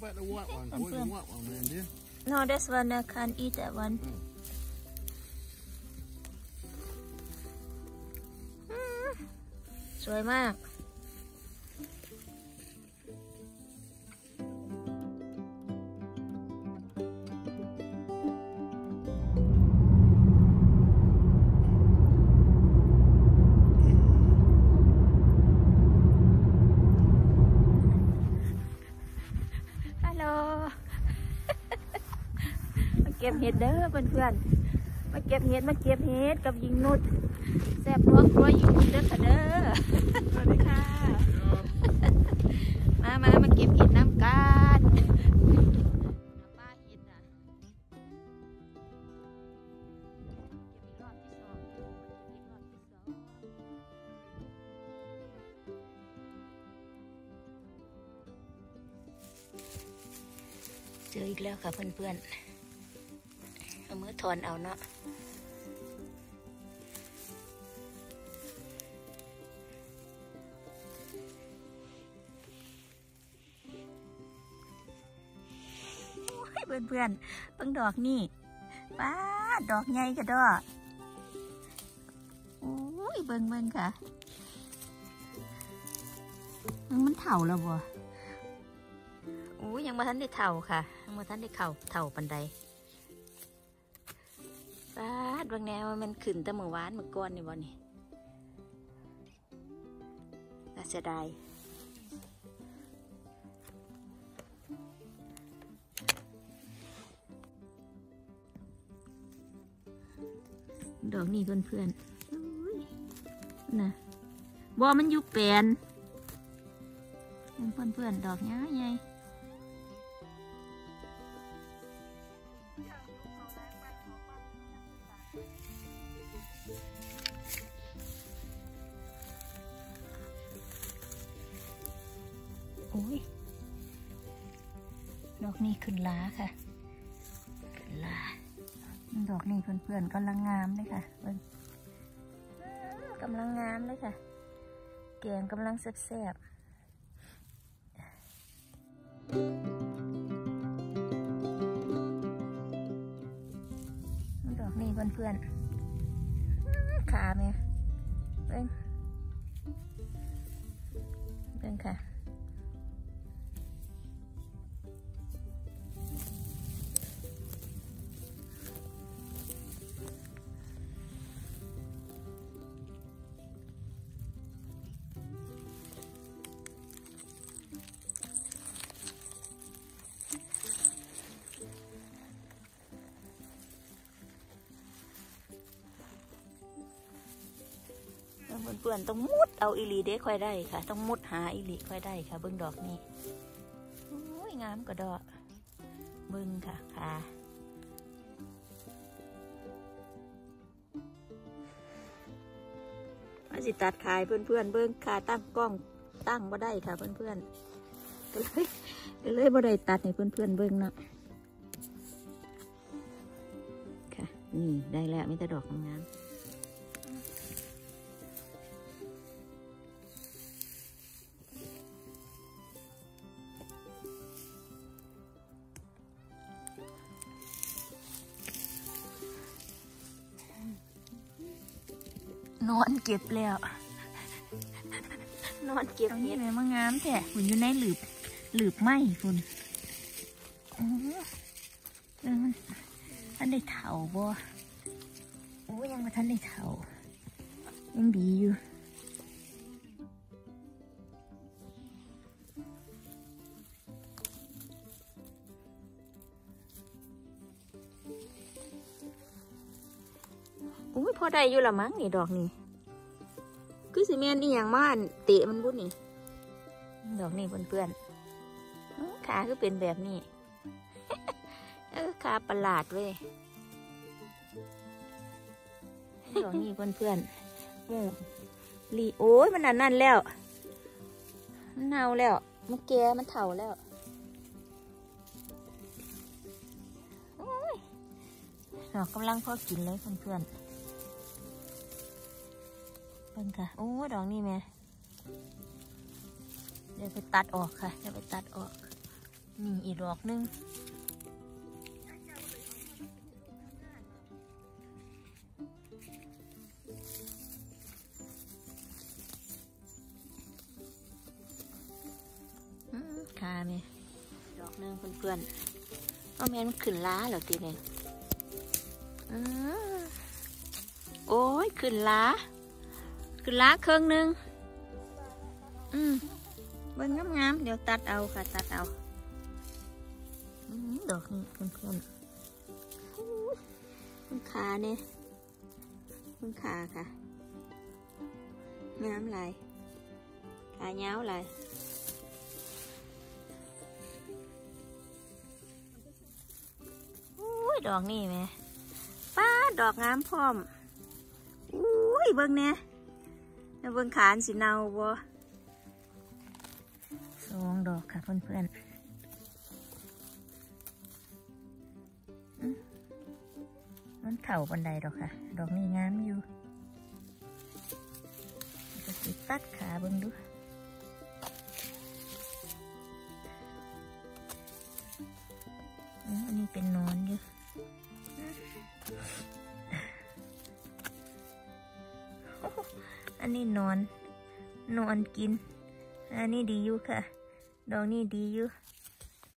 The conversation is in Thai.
better white one. Where's the white one, Randy? No that's one I can't eat that one อืมสวยมาก ก็บเห็ดเด้อเพื่อนๆมาเก็บเห็ดมาเก็บเห็ดกับยิงนุดแซ่บนัวครัวยิงนุดเด้อค่ะเด้อสวัสดีค่ะมามามาเก็บเห็ดน้ำกันเห็ดอะเก็บอีกรอบที่สองเก็บอีกรอบที่สองเจออีกแล้วค่ะเพื่อนๆ อามือถอนเอาเนาะโอ้ยเพื่อนเพื่อนๆเบิ่งดอกนี่ป้าดอกใหญ่กระดอโอ้ยเบิ่งเบิ่งค่ะมันเถ่าแล้วบ่โอ้ยยังมาทันได้เถ่าค่ะยังมาทันได้เข่าเถ่าปันใด ป้าดบางแนวมันขึ้นแต่เมื่อวานเมื่อก่อนนี่บ่นี่น่าเสียดายดอกนี่เพื่อนๆอุ้ยนนะบอมันอยู่แปลนเพื่อนๆดอกเนี้ยไง ดอกนี้ขึ้นล้าค่ะขึ้นล้าดอกนี่เพื่อนๆกำลังงามเลยค่ะเบิ่อ้าวกำลังงามเลยค่ะ แกงกำลังแซ่บๆดอกนี่เพื่อนๆขาเมียเบิ่งเบิ่งค่ะ เพื่อนๆต้องมุดเอาอีลีเด้ค่อยได้ค่ะ ต้องมุดหาอีลีค่อยได้ค่ะ เบิ้งดอกนี้โอ้ยงามกว่าดอกเบิ้งค่ะค่ะมาสิตัดขายเพื่อนๆเบิ้งค่ะตั้งกล้องตั้งบ่ได้ค่ะ เพื่อนๆก็เลยก็เลยบ่ได้ตัดให้เพื่อนๆเบิ้งเนาะค่ะ นี่ได้แล้วมีแต่ดอกงาม นอนเก็บแล้ว นอนเก็บเห็ดแม่มางามแท้คุณอยู่ในหลืบหลืบไหมคุณโอ้เออมันท่านได้เถาบ่โอ้ยังมาท่านได้เถายังดีอยู่ อุ้ยพอได้อยู่ละมั้งนี่ดอกนี่คือสิเมนนี่อย่างมานเตะมันบุญนี่ ดอกนี่เพื่อนๆอื้อขาคือเป็นแบบนี้เออขาประหลาดเว้ยดอกนี่เพื่อนๆหมูลีโอ้ยมันอันนั่นแล้วมันเน่าแล้ว มันแก่มันเถ่าแล้วดอกกำลังพอกินเลยเพื่อนๆ เบิ่งค่ะ โอ้ ดอกนี่แม่ เดี๋ยวไปตัดออกค่ะ เดี๋ยวไปตัดออก นี่อีกดอกหนึงขาแม่ดอกหนึงเพื่อนๆว่าแม่มันขึ้นล้าเหรอตีเนี่ยอืมโอ้ย ขึ้นล้า ล้าเครื่องหนึง อืมเบิ่งงามๆเดี๋ยวตัดเอาค่ะ ตัดเอาดอกนี้เพื่อนๆอู้ยมันขาเนี่ยมันขาค่ะ งามหลายขาเงาวหลายอุ้ยดอกนี่แหม่ป้าดอกงามพร้อมอุ้ยเบิ่งเนี่ย เบิ่งขานสิเนาบ่สองดอกค่ะเพื่อนๆมันเข่าบันไดดอกค่ะ ดอกนี้งามอยู่จะสิตัดขาเบิ่งดูอันนี้เป็นนอนอยู่ นนี้นอน นอนกิน อันนี้ดีอยู่ค่ะ ดอกนี้ดีอยู่